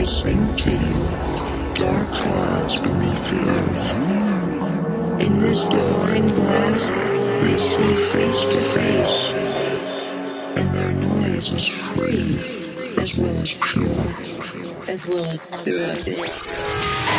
I sing to you, dark clouds beneath the earth. In this divine glass, they see face to face, and their noise is free as well as pure. As well as pure.